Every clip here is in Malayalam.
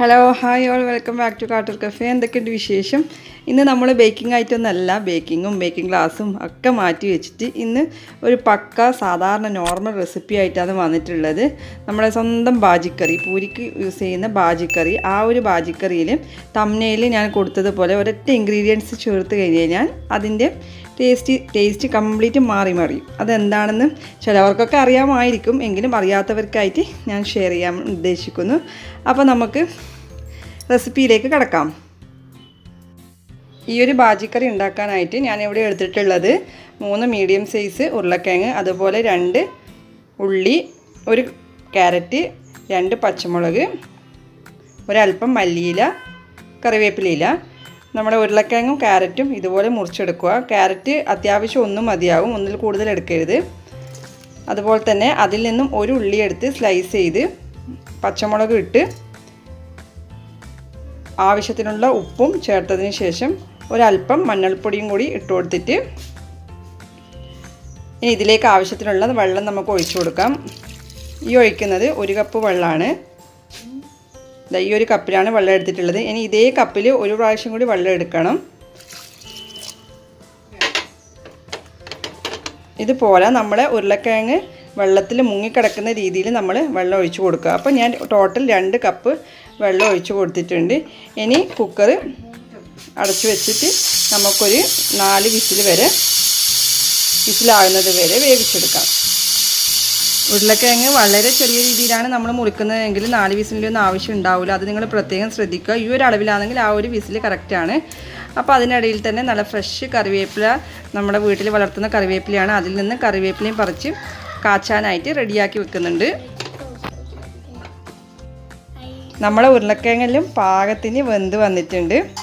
Hello hi all welcome back to കാട്ടർ cafe എന്തൊക്കെയുണ്ട് വിശേഷം? ഇന്ന് നമ്മൾ ബേക്കിംഗ് ഐറ്റമൊന്നല്ല ബേക്കിങ്ങും ബേക്കിംഗ് ഗ്ലാസും ഒക്കെ മാറ്റി വെച്ചിട്ട് ഇന്ന് ഒരു പക്ക സാധാരണ നോർമൽ റെസിപ്പി ആയിട്ടാണ് വന്നിട്ടുള്ളത്. നമ്മുടെ സ്വന്തം ബാജിക്കറി പൂരിക്ക് യൂസ് ചെയ്യുന്ന ബാജിക്കറി. ആ ഒരു ബാജിക്കറിയിൽ തമ്മനയിൽ ഞാൻ കൊടുത്തതുപോലെ ഒരൊറ്റ ഇൻഗ്രീഡിയൻസ് ചേർത്ത് കഴിഞ്ഞ് കഴിഞ്ഞാൽ അതിന്റെ ടേസ്റ്റ് ടേസ്റ്റ് കംപ്ലീറ്റ് മാറി മാറി അതെന്താണെന്ന് ചിലവർക്കൊക്കെ അറിയാമായിരിക്കും. എങ്കിലും അറിയാത്തവർക്കായിട്ട് ഞാൻ ഷെയർ ചെയ്യാൻ ഉദ്ദേശിക്കുന്നു. അപ്പോൾ നമുക്ക് റെസിപ്പിയിലേക്ക് കിടക്കാം. ഈ ഒരു ബാജിക്കറി ഉണ്ടാക്കാനായിട്ട് ഞാൻ ഇവിടെ എടുത്തിട്ടുള്ളത് മൂന്ന് മീഡിയം സൈസ് ഉരുളക്കിഴങ്ങ് അതുപോലെ രണ്ട് ഉള്ളി ഒരു ക്യാരറ്റ് രണ്ട് പച്ചമുളക് ഒരല്പം മല്ലിയില കറിവേപ്പിലയില. നമ്മുടെ ഉരുളക്കിഴങ്ങും ക്യാരറ്റും ഇതുപോലെ മുറിച്ചെടുക്കുക. ക്യാരറ്റ് അത്യാവശ്യം ഒന്നും മതിയാവും ഒന്നിൽ കൂടുതൽ എടുക്കരുത്. അതുപോലെ തന്നെ അതിൽ നിന്നും ഒരു ഉള്ളി എടുത്ത് സ്ലൈസ് ചെയ്ത് പച്ചമുളക് ഇട്ട് ആവശ്യത്തിനുള്ള ഉപ്പും ചേർത്തതിന് ശേഷം ഒരല്പം മഞ്ഞൾപ്പൊടിയും കൂടി ഇട്ട് കൊടുത്തിട്ട് ഇനി ഇതിലേക്ക് ആവശ്യത്തിനുള്ള വെള്ളം നമുക്ക് ഒഴിച്ചു കൊടുക്കാം. ഈ ഒഴിക്കുന്നത് ഒരു കപ്പ് വെള്ളമാണ്. ഈ ഒരു കപ്പിലാണ് വെള്ളം എടുത്തിട്ടുള്ളത്. ഇനി ഇതേ കപ്പിൽ ഒരു പ്രാവശ്യം കൂടി വെള്ളം എടുക്കണം. ഇതുപോലെ നമ്മുടെ ഉരുളക്കിഴങ്ങ് വെള്ളത്തിൽ മുങ്ങിക്കിടക്കുന്ന രീതിയിൽ നമ്മൾ വെള്ളം ഒഴിച്ചു കൊടുക്കുക. അപ്പോൾ ഞാൻ ടോട്ടൽ രണ്ട് കപ്പ് വെള്ളം ഒഴിച്ചു കൊടുത്തിട്ടുണ്ട്. ഇനി കുക്കർ അടച്ചു വെച്ചിട്ട് നമുക്കൊരു നാല് വിസിൽ വരെ വിസിലാകുന്നത് വരെ വേവിച്ചെടുക്കാം. ഉരുളക്കിഴങ്ങ് വളരെ ചെറിയ രീതിയിലാണ് നമ്മൾ മുറിക്കുന്നതെങ്കിൽ നാല് വിസിലൊന്നും ആവശ്യം ഉണ്ടാവില്ല. അത് നിങ്ങൾ പ്രത്യേകം ശ്രദ്ധിക്കുക. ഈ ഒരു അളവിലാണെങ്കിൽ ആ ഒരു വിസിൽ കറക്റ്റാണ് അപ്പോൾ അതിനിടയിൽ തന്നെ നല്ല ഫ്രഷ് കറിവേപ്പില നമ്മുടെ വീട്ടിൽ വളർത്തുന്ന കറിവേപ്പിലയാണ്. അതിൽ നിന്ന് കറിവേപ്പിലയും പറിച്ച് കാച്ചാനായിട്ട് റെഡിയാക്കി വെക്കുന്നുണ്ട്. നമ്മുടെ ഉരുളക്കിഴങ്ങിലും പാകത്തിന് വെന്ത് വന്നിട്ടുണ്ട്.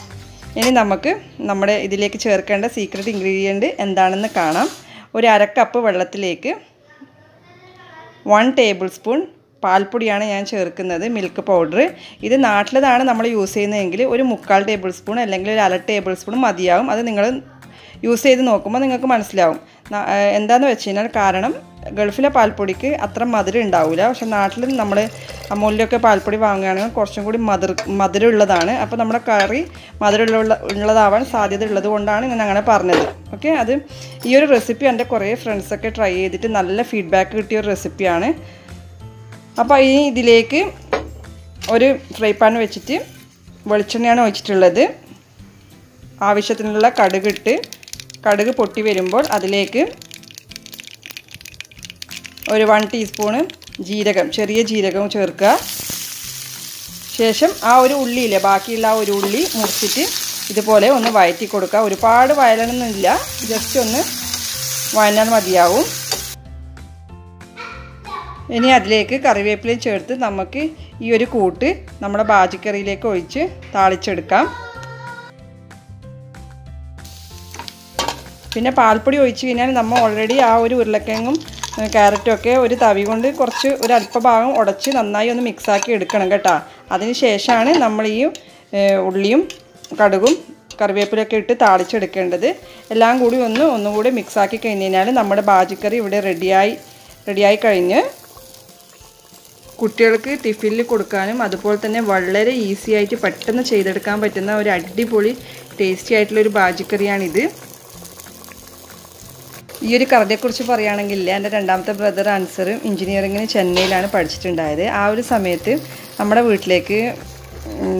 ഇനി നമുക്ക് നമ്മുടെ ഇതിലേക്ക് ചേർക്കേണ്ട സീക്രട്ട് ഇൻഗ്രീഡിയന്റ് എന്താണെന്ന് കാണാം. ഒരു അരക്കപ്പ് വെള്ളത്തിലേക്ക് വൺ ടേബിൾ സ്പൂൺ പാൽപ്പൊടിയാണ് ഞാൻ ചേർക്കുന്നത് മിൽക്ക് പൗഡർ ഇത് നാട്ടിലതാണ് നമ്മൾ യൂസ് ചെയ്യുന്നതെങ്കിൽ ഒരു മുക്കാൽ ടേബിൾ സ്പൂൺ അല്ലെങ്കിൽ ഒരു അര ടേബിൾ സ്പൂൺ മതിയാവും. അത് നിങ്ങൾ യൂസ് ചെയ്ത് നോക്കുമ്പോൾ നിങ്ങൾക്ക് മനസ്സിലാവും. എന്താണെന്ന് വെച്ച് കഴിഞ്ഞാൽ കാരണം ഗൾഫിലെ പാൽപ്പൊടിക്ക് അത്ര മധുരം ഉണ്ടാവില്ല പക്ഷെ നാട്ടിൽ നമ്മൾ അമൂലിലൊക്കെ പാൽപ്പൊടി വാങ്ങുകയാണെങ്കിൽ കുറച്ചും കൂടി മധുര മധുരമുള്ളതാണ്. അപ്പോൾ നമ്മുടെ കറി മധുരമുള്ള ഉള്ളതാവാൻ സാധ്യത ഉള്ളത് കൊണ്ടാണ് ഞാൻ അങ്ങനെ പറഞ്ഞത്. ഓക്കെ? അത് ഈ ഒരു റെസിപ്പി എന്റെ കുറേ ഫ്രണ്ട്സൊക്കെ ട്രൈ ചെയ്തിട്ട് നല്ല ഫീഡ്ബാക്ക് കിട്ടിയ ഒരു റെസിപ്പിയാണ്. അപ്പോൾ ഇനി ഇതിലേക്ക് ഒരു ഫ്രൈ പാൻ വെച്ചിട്ട് വെളിച്ചെണ്ണയാണ് ഒഴിച്ചിട്ടുള്ളത്. ആവശ്യത്തിനുള്ള കടുകിട്ട് കടുക് പൊട്ടി വരുമ്പോൾ അതിലേക്ക് ഒരു വൺ ടീസ്പൂണ് ജീരകം ചെറിയ ജീരകം ചേർക്കുക. ശേഷം ആ ഒരു ഉള്ളിയില്ലേ ബാക്കിയുള്ള ആ ഒരു ഉള്ളി മുറിച്ചിട്ട് ഇതുപോലെ ഒന്ന് വഴറ്റി കൊടുക്കുക. ഒരുപാട് വയലണമെന്നില്ല ജസ്റ്റ് ഒന്ന് വയനാൽ മതിയാവും. ഇനി അതിലേക്ക് കറിവേപ്പിലയും ചേർത്ത് നമുക്ക് ഈ ഒരു കൂട്ട് നമ്മുടെ ബാജിക്കറിയിലേക്ക് ഒഴിച്ച് താളിച്ചെടുക്കാം. പിന്നെ പാൽപ്പൊടി ഒഴിച്ച് കഴിഞ്ഞാൽ നമ്മൾ ഓൾറെഡി ആ ഒരു ഉരുളക്കിഴങ്ങും ക്യാരറ്റും ഒക്കെ ഒരു തവി കൊണ്ട് കുറച്ച് ഒരു അല്പഭാഗം ഉടച്ച് നന്നായി ഒന്ന് മിക്സാക്കി എടുക്കണം കേട്ടോ. അതിന് ശേഷമാണ് നമ്മൾ ഈ ഉള്ളിയും കടുകും കറിവേപ്പിലൊക്കെ ഇട്ട് താളിച്ചെടുക്കേണ്ടത്. എല്ലാം കൂടി ഒന്ന് ഒന്നുകൂടി മിക്സാക്കി കഴിഞ്ഞ് കഴിഞ്ഞാൽ നമ്മുടെ ബാജിക്കറി ഇവിടെ റെഡിയായി റെഡിയായി കഴിഞ്ഞ് കുട്ടികൾക്ക് ടിഫിനിൽ കൊടുക്കാനും അതുപോലെ തന്നെ വളരെ ഈസി ആയിട്ട് പെട്ടെന്ന് ചെയ്തെടുക്കാൻ പറ്റുന്ന ഒരു അടിപൊളി ടേസ്റ്റി ആയിട്ടുള്ളൊരു ബാജിക്കറിയാണിത്. ഈ ഒരു കറിയെക്കുറിച്ച് പറയുകയാണെങ്കിൽ എന്റെ രണ്ടാമത്തെ ബ്രദർ അൻസർ എഞ്ചിനീയറിങ്ങിന് ചെന്നൈയിലാണ് പഠിച്ചിട്ടുണ്ടായത്. ആ ഒരു സമയത്ത് നമ്മുടെ വീട്ടിലേക്ക്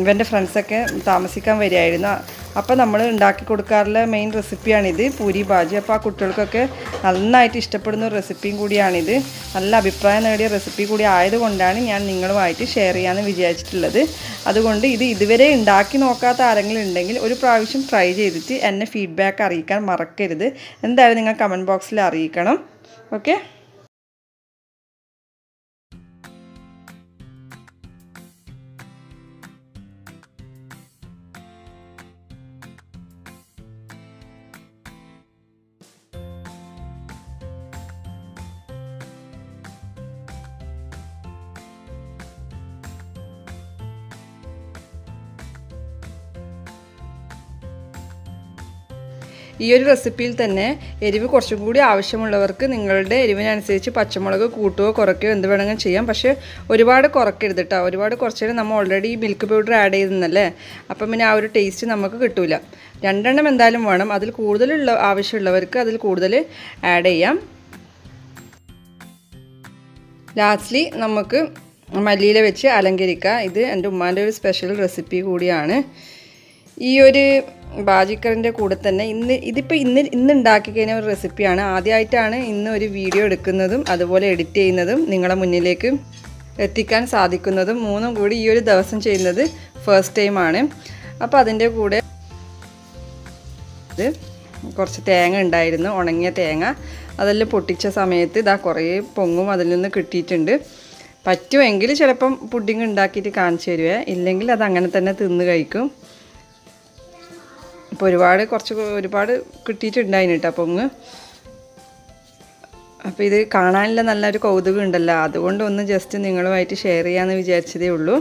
ഇവന്റെ ഫ്രണ്ട്സൊക്കെ താമസിക്കാൻ വരികയായിരുന്നു. അപ്പോൾ നമ്മൾ ഉണ്ടാക്കി കൊടുക്കാറുള്ള മെയിൻ റെസിപ്പിയാണിത് പൂരി ബാജി. അപ്പോൾ ആ കുട്ടികൾക്കൊക്കെ നന്നായിട്ട് ഇഷ്ടപ്പെടുന്ന ഒരു റെസിപ്പിയും കൂടിയാണിത്. നല്ല അഭിപ്രായം നേടിയ റെസിപ്പി കൂടി ആയതുകൊണ്ടാണ് ഞാൻ നിങ്ങളുമായിട്ട് ഷെയർ ചെയ്യാമെന്ന് വിചാരിച്ചിട്ടുള്ളത്. അതുകൊണ്ട് ഇത് ഇതുവരെ ഉണ്ടാക്കി നോക്കാത്ത ആരെങ്കിലും ഉണ്ടെങ്കിൽ ഒരു പ്രാവശ്യം ട്രൈ ചെയ്തിട്ട് എന്നെ ഫീഡ്ബാക്ക് അറിയിക്കാൻ മറക്കരുത്. എന്തായാലും നിങ്ങൾ കമന്റ് ബോക്സിൽ അറിയിക്കണം. ഓക്കെ ഈ ഒരു റെസിപ്പിയിൽ തന്നെ എരിവ് കുറച്ചും കൂടി ആവശ്യമുള്ളവർക്ക് നിങ്ങളുടെ എരിവിനനുസരിച്ച് പച്ചമുളക് കൂട്ടുകയോ കുറയ്ക്കുകയോ എന്ത് വേണമെങ്കിലും ചെയ്യാം. പക്ഷേ ഒരുപാട് കുറയ്ക്കരുത് കേട്ടോ ഒരുപാട് കുറച്ചേരം നമ്മൾ ഓൾറെഡി ഈ മിൽക്ക് പൗഡർ ആഡ് ചെയ്തെന്നല്ലേ അപ്പം പിന്നെ ആ ഒരു ടേസ്റ്റ് നമുക്ക് കിട്ടില്ല രണ്ടെണ്ണം എന്തായാലും വേണം. അതിൽ കൂടുതലുള്ള ആവശ്യമുള്ളവർക്ക് അതിൽ കൂടുതൽ ആഡ് ചെയ്യാം. ലാസ്റ്റ്ലി നമുക്ക് മല്ലിയില വെച്ച് അലങ്കരിക്കുക ഇത് എന്റെ ഉമ്മാന്റെ ഒരു സ്പെഷ്യൽ റെസിപ്പി കൂടിയാണ്. ഈ ഒരു ബാജിക്കറിന്റെ കൂടെ തന്നെ ഇന്ന് ഇതിപ്പോൾ ഇന്ന് ഇന്ന് ഉണ്ടാക്കി കഴിഞ്ഞ ഒരു റെസിപ്പിയാണ്. ആദ്യമായിട്ടാണ് ഇന്ന് ഒരു വീഡിയോ എടുക്കുന്നതും അതുപോലെ എഡിറ്റ് ചെയ്യുന്നതും നിങ്ങളെ മുന്നിലേക്ക് എത്തിക്കാൻ സാധിക്കുന്നതും മൂന്നും കൂടി ഈ ഒരു ദിവസം ചെയ്യുന്നത് ഫസ്റ്റ് ടൈമാണ് അപ്പോൾ അതിന്റെ കൂടെ ഇത് കുറച്ച് തേങ്ങ ഉണ്ടായിരുന്നു ഉണങ്ങിയ തേങ്ങ. അതെല്ലാം പൊട്ടിച്ച സമയത്ത് ഇതാ കുറേ പൊങ്ങും അതിൽ നിന്ന് കിട്ടിയിട്ടുണ്ട്. പറ്റുമെങ്കിൽ ചിലപ്പം പുഡിങ് ഉണ്ടാക്കിയിട്ട് കാണിച്ചു തരുവേ. ഇല്ലെങ്കിൽ അത് അങ്ങനെ തന്നെ തിന്ന് കഴിക്കും. ഇപ്പോൾ ഒരുപാട് കുറച്ച് ഒരുപാട് കിട്ടിയിട്ടുണ്ടായിന് കേട്ടോ പൊങ്ങ് അപ്പോൾ ഇത് കാണാനുള്ള നല്ലൊരു കൗതുകം ഉണ്ടല്ലോ. അതുകൊണ്ട് ഒന്ന് ജസ്റ്റ് നിങ്ങളുമായിട്ട് ഷെയർ ചെയ്യാമെന്ന് വിചാരിച്ചതേ ഉള്ളൂ.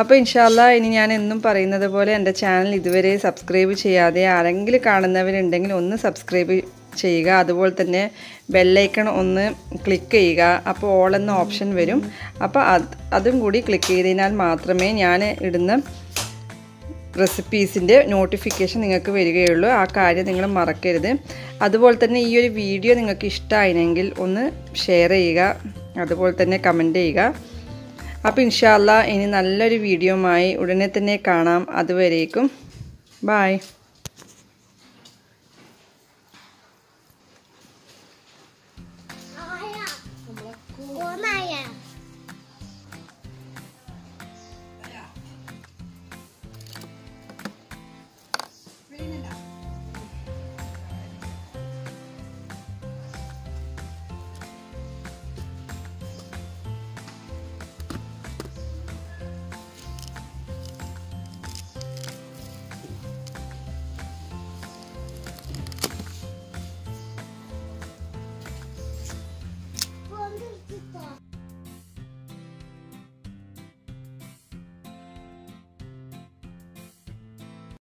അപ്പോൾ ഇൻഷാല്ല ഇനി ഞാൻ എന്നും പറയുന്നത് പോലെ എന്റെ ചാനൽ ഇതുവരെ സബ്സ്ക്രൈബ് ചെയ്യാതെ ആരെങ്കിലും കാണുന്നവരുണ്ടെങ്കിൽ ഒന്ന് സബ്സ്ക്രൈബ് ചെയ്യുക. അതുപോലെ തന്നെ ബെല്ലൈക്കൺ ഒന്ന് ക്ലിക്ക് ചെയ്യുക. അപ്പോൾ ഓൾ എന്ന ഓപ്ഷൻ വരും. അപ്പോൾ അതും കൂടി ക്ലിക്ക് ചെയ്തതിനാൽ മാത്രമേ ഞാൻ ഇടുന്ന റെസിപ്പീസിന്റെ നോട്ടിഫിക്കേഷൻ നിങ്ങൾക്ക് വരികയുള്ളൂ. ആ കാര്യം നിങ്ങൾ മറക്കരുത്. അതുപോലെ തന്നെ ഈ ഒരു വീഡിയോ നിങ്ങൾക്ക് ഇഷ്ടമായിരുന്നെങ്കിൽ ഒന്ന് ഷെയർ ചെയ്യുക. അതുപോലെ തന്നെ കമന്റ് ചെയ്യുക. അപ്പോൾ ഇൻഷാല്ല ഇനി നല്ലൊരു വീഡിയോമായി ഉടനെ തന്നെ കാണാം. അതുവരേക്കും. ബായ്